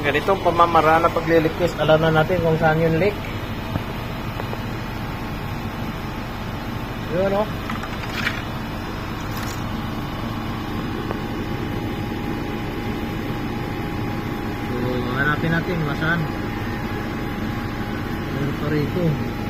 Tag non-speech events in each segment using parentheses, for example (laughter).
ganitong pamamaraan na pagliligpis. Alam na natin kung saan yung leak. Yun, oh. So, hanapin natin kung saan. Meron pa rito.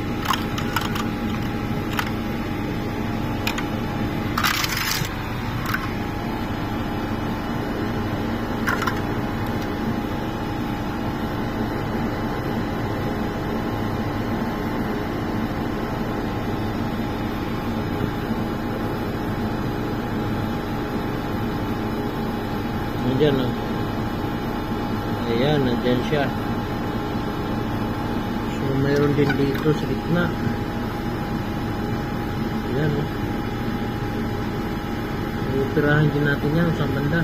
Nandiyan, oh. Ayan, nandyan siya. So, mayroon din dito sa gitna. Ayan, oh. Iupirahan din natin yan sa banda.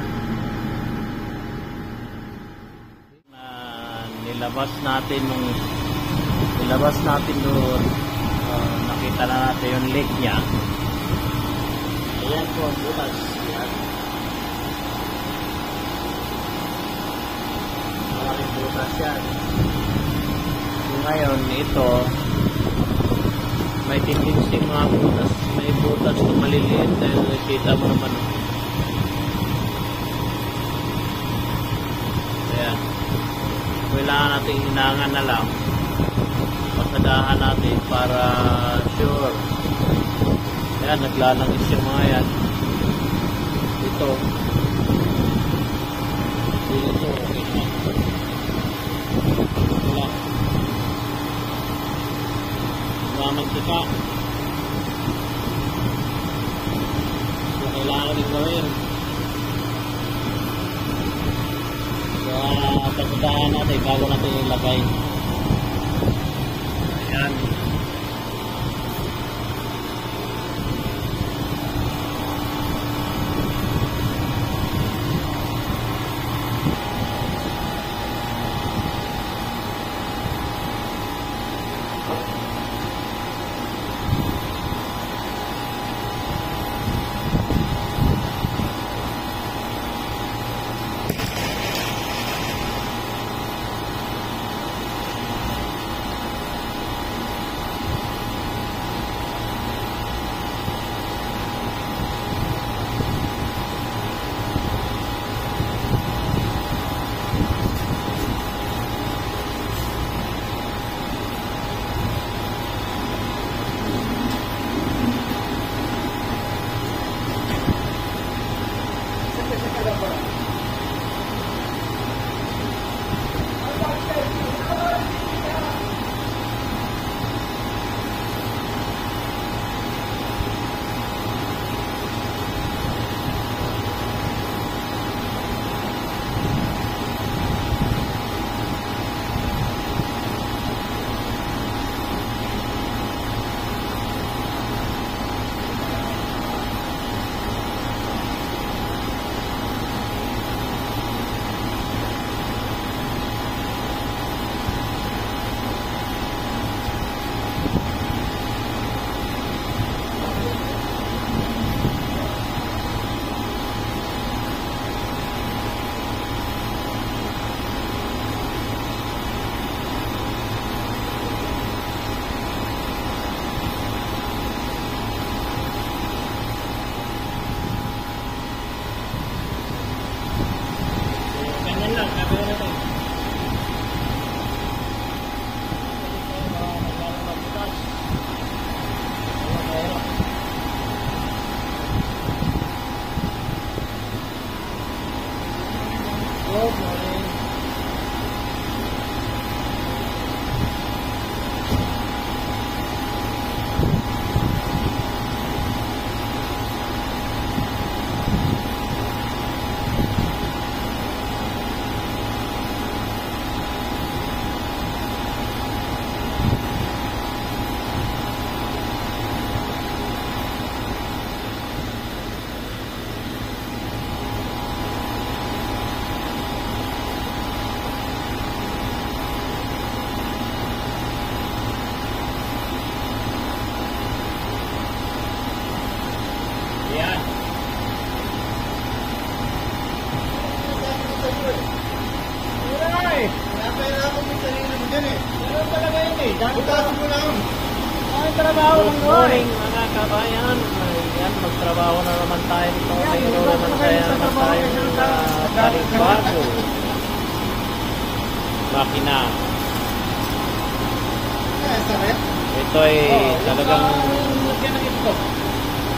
Na nilabas natin nung nilabas natin doon uh, nakita na natin yung lake niya. Ayan po ang butas. Ayan. Maraming butas yan. So, ngayon, ito, may tendency mga butas. May butas na maliliit dahil nakikita mo naman. Ayan. Kailangan natin hinangan na lang. Pasadahan natin para sure. Ayan, naglalangis yung mga yan. Ito. Dito, okay na. Wala. Mamagtika. So, kailangan din gawin. So, pagkakahan natin bago natin ilagay. Ayan. all Trabaho ng morning, mga kabayan. Ayan, magtrabaho na naman tayo dito. Mayroon naman tayo naman tayo uh, panibago. Makina. Ito ay talagang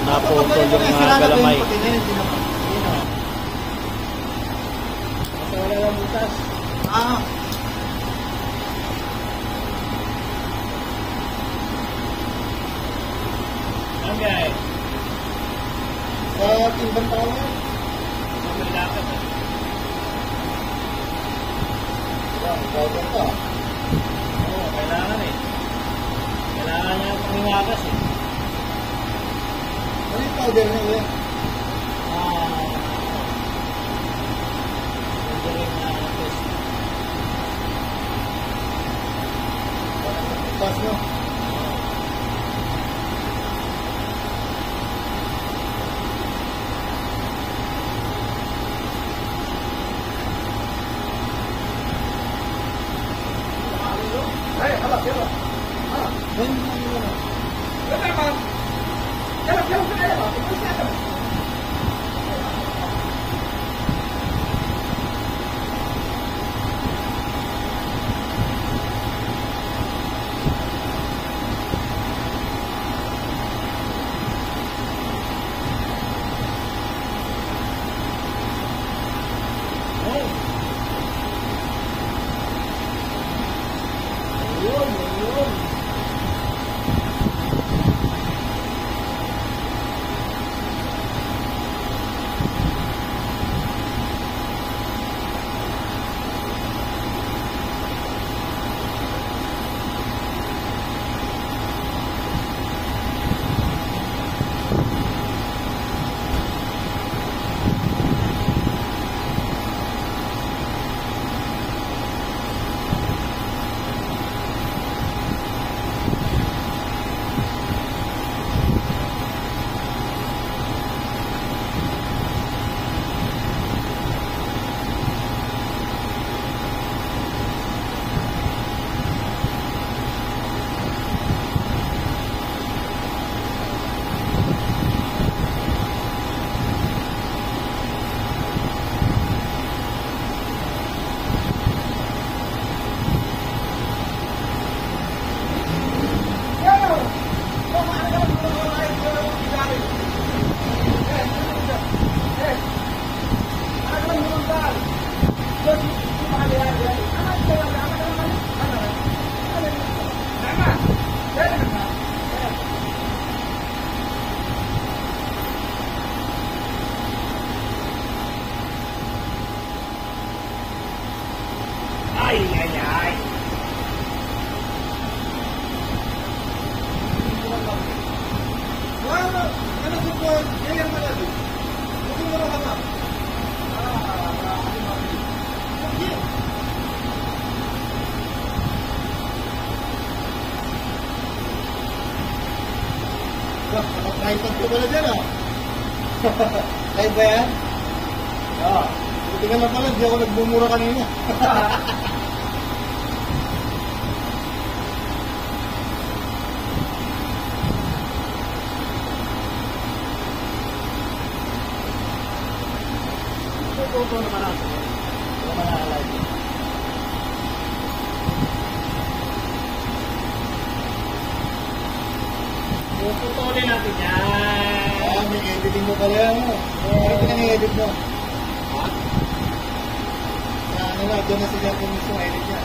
naputol yung mga galamay. Wala lang butas. Ah. Sa timbang tao yan. Wala, powder ka. Oo, kailangan eh. Kailangan niya pumingagas eh. Ano yung powder na yun? Ah. Hindi rin na test. Butas mo. Ay, hala, kaya. Ah, then, ano? Ayun, ayun. Ay, ay, ay. Ano? Ano support? Yan yung malaki. Huwag mo naman ka. Wah, ko pala dyan ah. (laughs) kahit ba yan? Oo. Buti nga lang pala, di ako nagbumura kanina. Tututo naman ako. Wala na alay. Puputulin natin yan. Ah, may editing mo pala yan mo. Ano pinang-edit mo? Ha? Na ano na, doon na sila kung gusto edit. Yan,